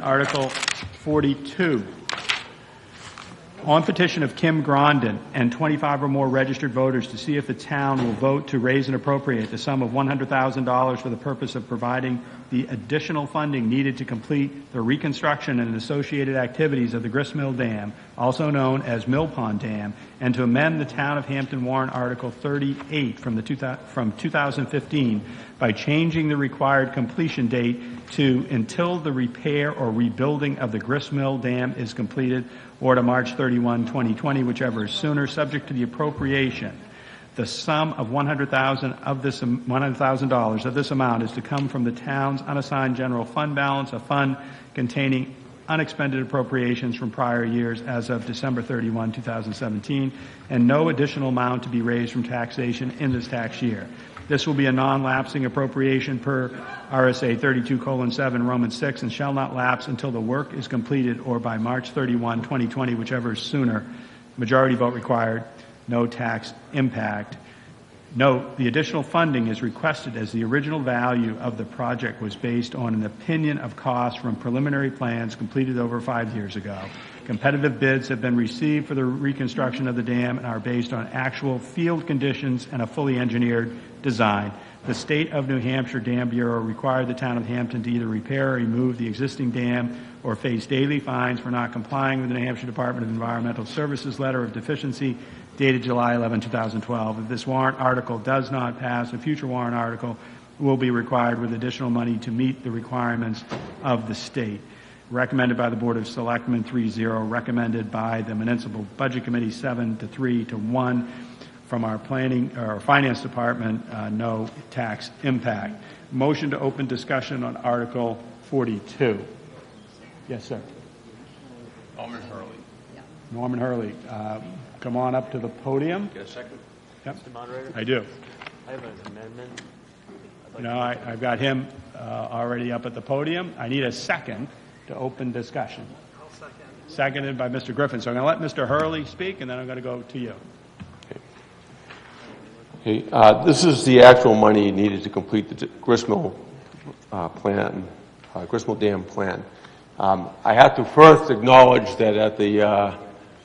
Article 42. On petition of Kim Grondin and 25 or more registered voters to see if the town will vote to raise and appropriate the sum of $100,000 for the purpose of providing the additional funding needed to complete the reconstruction and associated activities of the Gristmill Dam, also known as Mill Pond Dam, and to amend the Town of Hampton warrant Article 38 from, the 2000, from 2015 by changing the required completion date to until the repair or rebuilding of the Gristmill Dam is completed or to March 31, 2020, whichever is sooner, subject to the appropriation. The sum of 100,000 of this $100,000 of this amount is to come from the town's unassigned general fund balance, a fund containing unexpended appropriations from prior years as of December 31, 2017, and no additional amount to be raised from taxation in this tax year. This will be a non-lapsing appropriation per RSA 32:7 Roman 6 and shall not lapse until the work is completed or by March 31, 2020, whichever is sooner. Majority vote required. No tax impact. Note, the additional funding is requested as the original value of the project was based on an opinion of cost from preliminary plans completed over five years ago. Competitive bids have been received for the reconstruction of the dam and are based on actual field conditions and a fully engineered design. The State of New Hampshire Dam Bureau required the town of Hampton to either repair or remove the existing dam or face daily fines for not complying with the New Hampshire Department of Environmental Services letter of deficiency dated July 11, 2012. If this warrant article does not pass, a future warrant article will be required with additional money to meet the requirements of the state. Recommended by the Board of Selectmen 3-0, recommended by the Municipal Budget Committee 7 to 3 to 1. From our planning or finance department, uh, no tax impact. Motion to open discussion on Article 42. Yes, sir. Norman Hurley. Norman Hurley, uh, come on up to the podium. Get a second? Yep, Mr. Moderator, I do. I have an amendment. I'd like No, I, I've got him uh, already up at the podium. I need a second to open discussion. Seconded by Mr. Griffin. So I'm going to let Mr. Hurley speak, and then I'm going to go to you. Okay, uh, this is the actual money needed to complete the Gristmill uh, plan, uh, Gristmill Dam plan. Um, I have to first acknowledge that at the uh,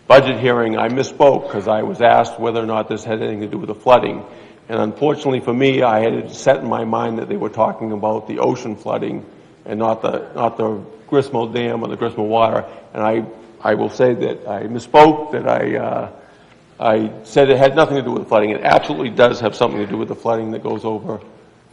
budget hearing, I misspoke because I was asked whether or not this had anything to do with the flooding. And unfortunately for me, I had it set in my mind that they were talking about the ocean flooding and not the, not the Gristmill Dam or the Gristmill water. And I, I will say that I misspoke, that I, uh, I said it had nothing to do with the flooding. It absolutely does have something to do with the flooding that goes over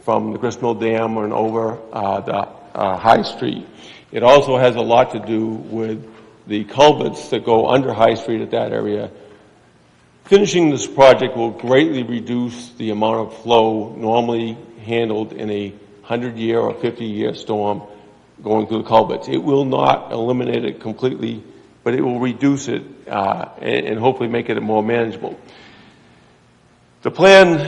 from the Gristmill Dam and over uh, the uh, High Street. It also has a lot to do with the culverts that go under High Street at that area. Finishing this project will greatly reduce the amount of flow normally handled in a 100-year or 50-year storm going through the culverts. It will not eliminate it completely, but it will reduce it uh, and, and, hopefully make it more manageable. The plan,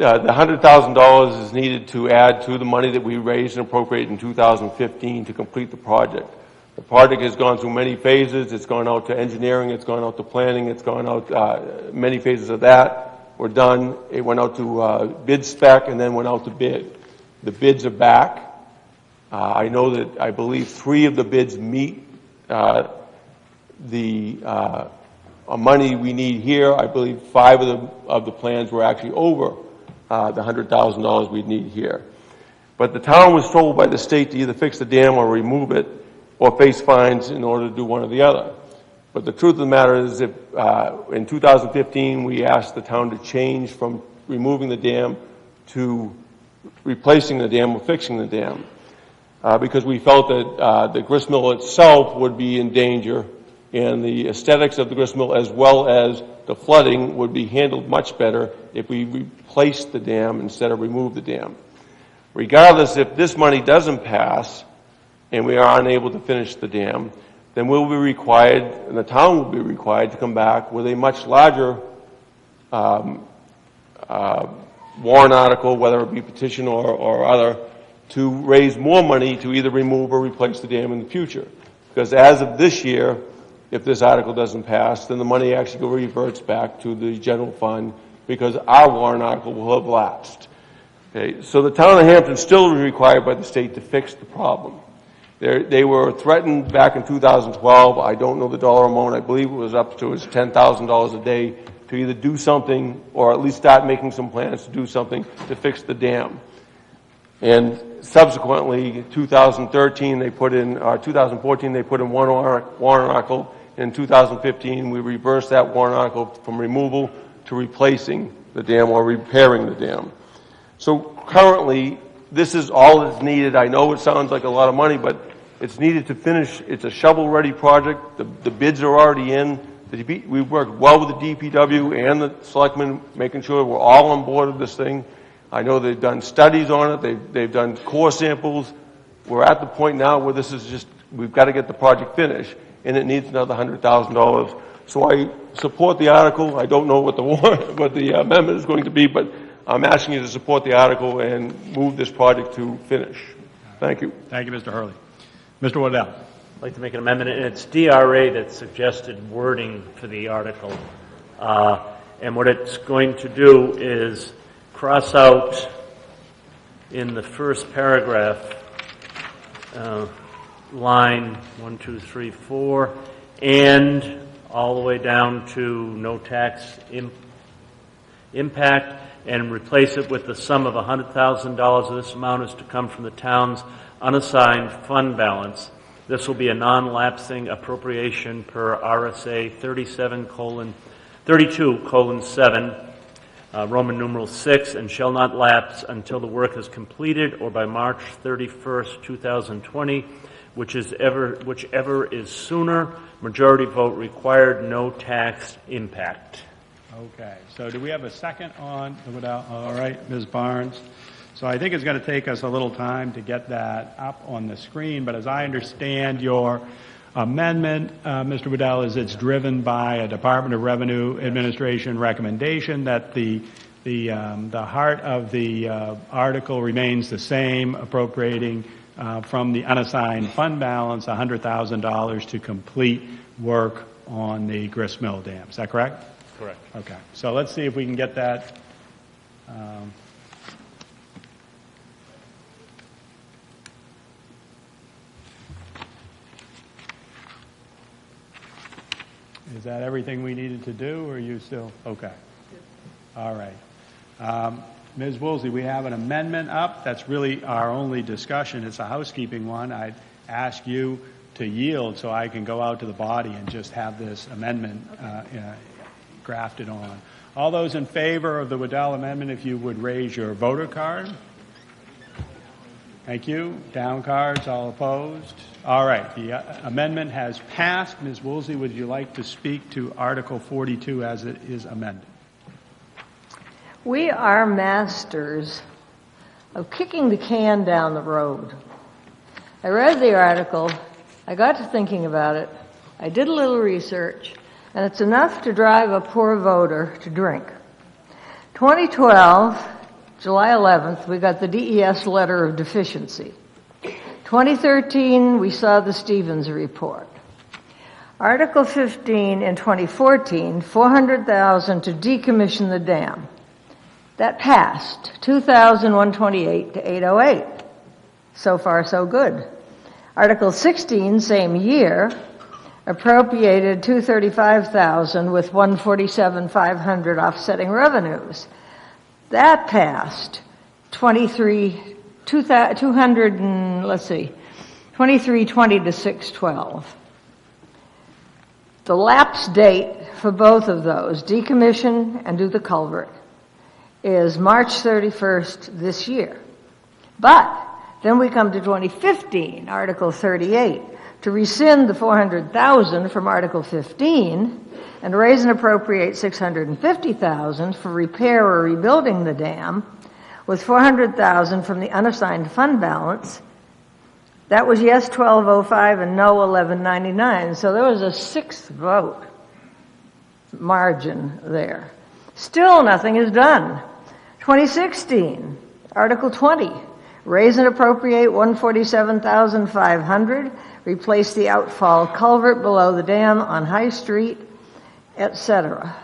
uh, the $100,000 is needed to add to the money that we raised and appropriated in 2015 to complete the project. The project has gone through many phases. It's gone out to engineering. It's gone out to planning. It's gone out, uh, many phases of that We're done. It went out to uh, bid spec and then went out to bid. The bids are back. Uh, I know that I believe three of the bids meet uh, the uh, money we need here. I believe five of the, of the plans were actually over uh, the $100,000 we need here. But the town was told by the state to either fix the dam or remove it or face fines in order to do one or the other. But the truth of the matter is that uh, in 2015 we asked the town to change from removing the dam to replacing the dam or fixing the dam uh, because we felt that uh, the gristmill itself would be in danger and the aesthetics of the gristmill as well as the flooding would be handled much better if we replaced the dam instead of remove the dam. Regardless, if this money doesn't pass, and we are unable to finish the dam, then we'll be required, and the town will be required to come back with a much larger um, uh, warrant article, whether it be petition or, or other, to raise more money to either remove or replace the dam in the future. Because as of this year, if this article doesn't pass, then the money actually reverts back to the general fund because our warrant article will have lapsed. Okay, so the town of Hampton still is required by the state to fix the problem. They're- They were threatened back in 2012, I don't know the dollar amount, I believe it was up to as $10,000 a day to either do something, or at least start making some plans to do something to fix the dam. And subsequently, 2013, they put in, uh, or 2014, they put in one war- warrant article. In 2015, we reversed that warrant article from removal to replacing the dam or repairing the dam. So currently, this is all that's needed. I know it sounds like a lot of money, but it's needed to finish. It's a shovel-ready project. The, the bids are already in. We've worked well with the DPW and the selectmen, making sure we're all on board with this thing. I know they've done studies on it. They've, they've done core samples. We're at the point now where this is just, we've got to get the project finished, and it needs another hundred thousand dollars. So I support the article. I don't know what the what the amendment is going to be, but I'm asking you to support the article and move this project to finish. Thank you. Thank you, Mr. Hurley. Mr. Waddell? I'd like to make an amendment, and it's DRA that suggested wording for the article. Uh, And what it's going to do is cross out in the first paragraph, uh, line one, two, three, four, and all the way down to no tax im- impact, and replace it with the sum of $100,000. This amount is to come from the town's unassigned fund balance. This will be a non-lapsing appropriation per RSA 37 colon, 32 colon 7, uh, Roman numeral 6, and shall not lapse until the work is completed or by March 31st, 2020, which is ever, whichever is sooner. Majority vote required, no tax impact. Okay, so do we have a second on the Waddell? All right, Ms. Barnes. So I think it's going to take us a little time to get that up on the screen, but as I understand your amendment, uh, Mr. Waddell, is it's driven by a Department of Revenue Administration recommendation that the, the, um, the heart of the uh, article remains the same, appropriating uh, from the unassigned fund balance $100,000 to complete work on the Grist Mill Dam. Is that correct? Correct. Okay, so let's see if we can get that. um, Is that everything we needed to do, or are you still, okay? All right. Um, Ms. Woolsey, we have an amendment up. That's really our only discussion. It's a housekeeping one. I'd ask you to yield so I can go out to the body and just have this amendment uh, uh, grafted on. All those in favor of the Waddell amendment, if you would raise your voter card. Thank you. Down cards, all opposed? All right, the uh, amendment has passed. Ms. Woolsey, would you like to speak to Article 42 as it is amended? We are masters of kicking the can down the road. I read the article, I got to thinking about it, I did a little research, and it's enough to drive a poor voter to drink. 2012, July 11th, we got the DES letter of deficiency. 2013, we saw the Stevens report. Article 15 in 2014, 400,000 to decommission the dam. That passed, 2,128 to 808. So far, so good. Article 16, same year, appropriated 235,000 with 147,500 offsetting revenues. That passed 23, 200 and, let's see, 2320 to 612. The lapse date for both of those, decommission and do the culvert, is March 31st this year. But then we come to 2015, Article 38, to rescind the 400,000 from Article 15 and raise and appropriate 650,000 for repair or rebuilding the dam with 400,000 from the unassigned fund balance. That was yes 1205 and no 1199. So there was a sixth vote margin there. Still nothing is done. 2016, Article 20, raise and appropriate 147,500, replace the outfall culvert below the dam on High Street, etc.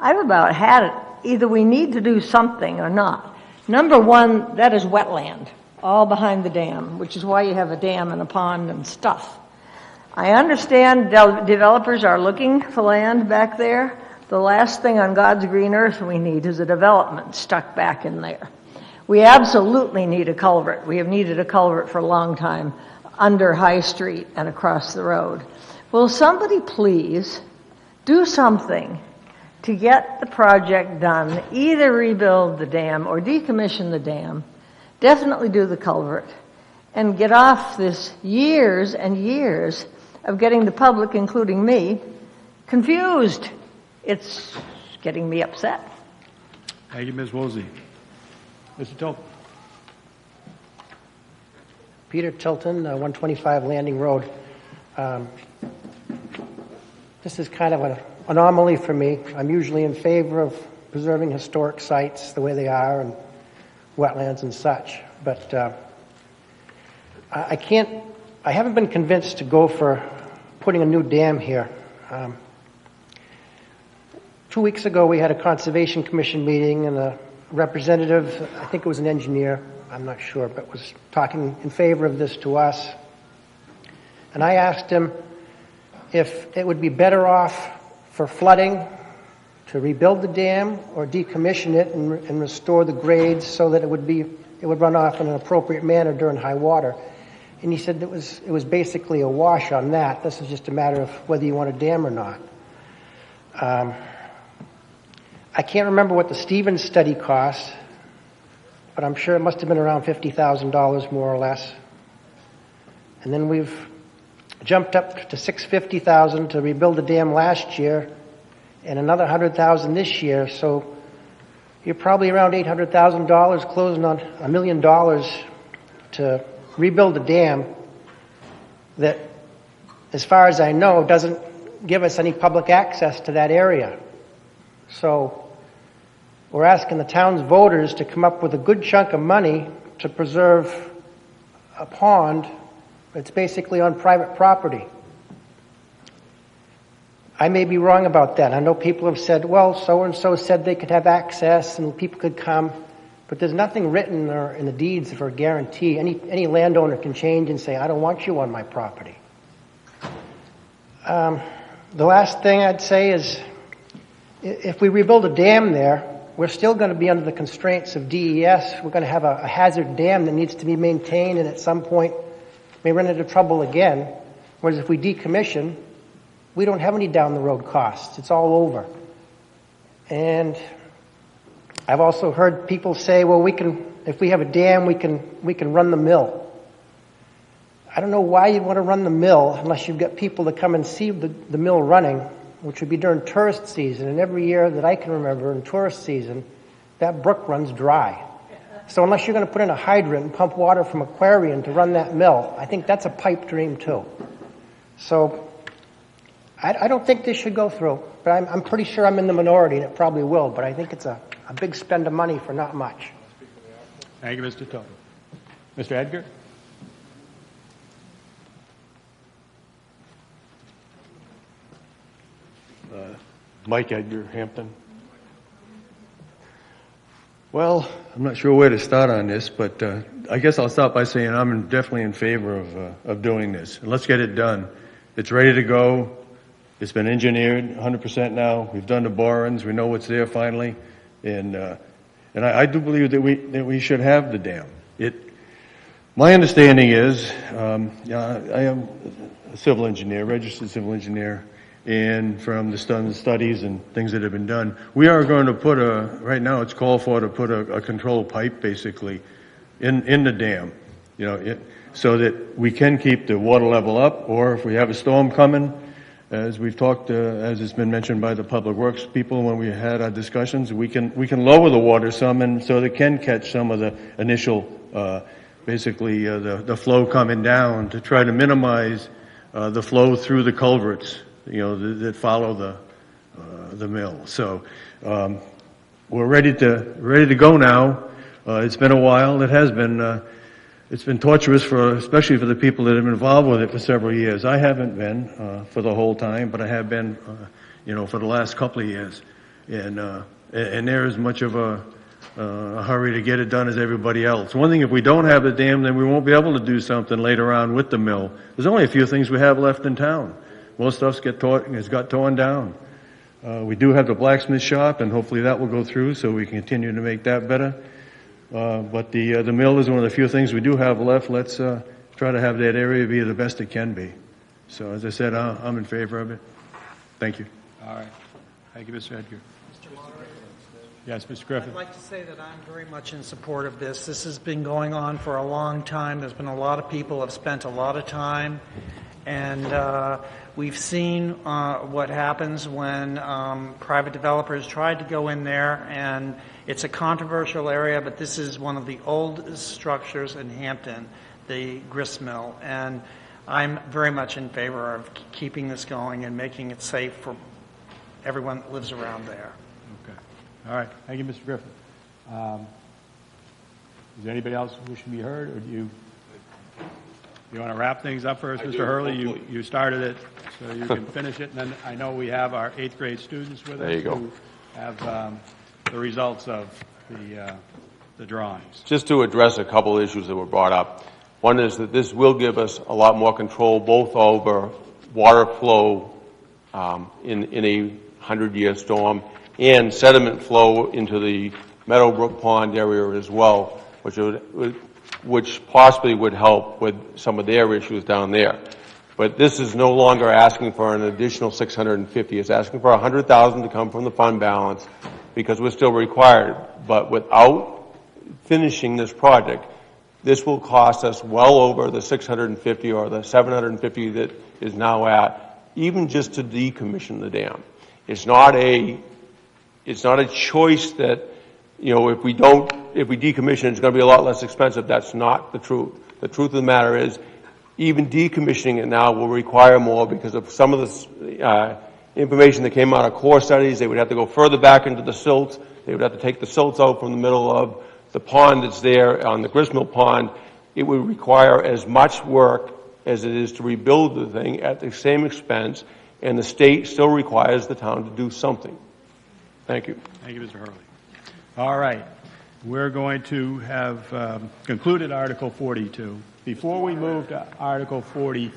I've about had it. Either we need to do something or not. Number one, that is wetland. all behind the dam, which is why you have a dam and a pond and stuff. I understand del- developers are looking for land back there. The last thing on God's green earth we need is a development stuck back in there. We absolutely need a culvert. We have needed a culvert for a long time under High Street and across the road. Will somebody please do something to get the project done, either rebuild the dam or decommission the dam, definitely do the culvert, and get off this years and years of getting the public, including me, confused. It's getting me upset. Thank you, Ms. Woolsey. Mr. Tilton? Peter Tilton, uh, 125 Landing Road. Um, This is kind of an anomaly for me. I'm usually in favor of preserving historic sites the way they are and wetlands and such, but uh, I can't, I haven't been convinced to go for putting a new dam here. Um, Two weeks ago, we had a Conservation Commission meeting, and a representative, I think it was an engineer, I'm not sure, but was talking in favor of this to us. And I asked him if it would be better off for flooding to rebuild the dam or decommission it and, and restore the grades so that it would be, it would run off in an appropriate manner during high water. And he said it was, it was basically a wash on that. This is just a matter of whether you want a dam or not. Um, I can't remember what the Stevens study cost, but I'm sure it must have been around $50,000 more or less. And then we've jumped up to 650,000 to rebuild the dam last year and another 100,000 this year, so you're probably around $800,000 closing on a million dollars to rebuild the dam that as far as I know doesn't give us any public access to that area. So we're asking the town's voters to come up with a good chunk of money to preserve a pond that's basically on private property. I may be wrong about that. I know people have said, well, so and so said they could have access and people could come, but there's nothing written or in the deeds for a guarantee. Any, any landowner can change and say, I don't want you on my property. Um, the last thing I'd say is if we rebuild a dam there, we're still going to be under the constraints of DES. We're going to have a, a hazard dam that needs to be maintained and at some point may run into trouble again. Whereas if we decommission, we don't have any down the road costs. It's all over. And I've also heard people say, well, we can, if we have a dam, we can, we can run the mill. I don't know why you'd want to run the mill unless you've got people to come and see the, the mill running, which would be during tourist season. And every year that I can remember in tourist season, that brook runs dry. So unless you're going to put in a hydrant and pump water from Aquarian to run that mill, I think that's a pipe dream too. So I, I don't think this should go through, but I'm, I'm pretty sure I'm in the minority and it probably will, but I think it's a, a big spend of money for not much. Thank you, Mr. Tilton. Mr. Edgar? Mike Edgar, Hampton. Well, I'm not sure where to start on this, but uh, I guess I'll start by saying I'm definitely in favor of, uh, of doing this. And let's get it done. It's ready to go. It's been engineered 100% now. We've done the borings. We know what's there finally. And, uh, and I, I do believe that we, that we should have the dam. It, my understanding is, um, yeah, I am a civil engineer, registered civil engineer, and from the studies and things that have been done, we are going to put a, right now it's called for to put a, a control pipe basically in, in the dam, you know, it, so that we can keep the water level up, or if we have a storm coming, as we've talked, uh, as has been mentioned by the public works people when we had our discussions, we can, we can lower the water some and so they can catch some of the initial, uh, basically, uh, the, the flow coming down to try to minimize, uh, the flow through the culverts, you know, that, that follow the, uh, the mill. So, um, we're ready to, ready to go now. Uh, it's been a while. It has been, uh, it's been torturous for, especially for the people that have been involved with it for several years. I haven't been, uh, for the whole time, but I have been, uh, you know, for the last couple of years. And, uh, and there is much of a, uh, a hurry to get it done as everybody else. One thing, if we don't have the dam, then we won't be able to do something later on with the mill. There's only a few things we have left in town. Most stuff's get tore, has got torn down. Uh, we do have the blacksmith shop, and hopefully that will go through, so we can continue to make that better. Uh, but the, uh, the mill is one of the few things we do have left. Let's, uh, try to have that area be the best it can be. So as I said, uh, I'm in favor of it. Thank you. All right. Thank you, Mr. Edgar. Yes, Mr. Griffin. I'd like to say that I'm very much in support of this. This has been going on for a long time. There's been a lot of people have spent a lot of time, and uh, we've seen uh, what happens when um, private developers tried to go in there. And it's a controversial area, but this is one of the oldest structures in Hampton, the grist mill, and I'm very much in favor of keeping this going and making it safe for everyone that lives around there. Okay. All right. Thank you, Mr. Griffin. Um, Is there anybody else wishing to be heard, or do you, you want to wrap things up first, us, Mr. Hurley? You, you started it, so you can finish it, and then I know we have our eighth grade students with us. There you go. who Have um, the results of the, uh, the drawings. Just to address a couple issues that were brought up. One is that this will give us a lot more control both over water flow um, in, in a 100-year storm and sediment flow into the Meadowbrook Pond area as well, which would, which possibly would help with some of their issues down there. But this is no longer asking for an additional 650. It's asking for 100,000 to come from the fund balance because we're still required. But without finishing this project, this will cost us well over the 650 or the 750 that is now at, even just to decommission the dam. It's not a, it's not a choice that, you know, if we don't, if we decommission, it's going to be a lot less expensive. That's not the truth. The truth of the matter is, even decommissioning it now will require more because of some of the uh, information that came out of core studies. They would have to go further back into the silts. They would have to take the silts out from the middle of the pond that's there on the Gristmill Pond. It would require as much work as it is to rebuild the thing at the same expense, and the state still requires the town to do something. Thank you. Thank you, Mr. Hurley. All right. We're going to have um, concluded Article 42. Before we move to Article 43,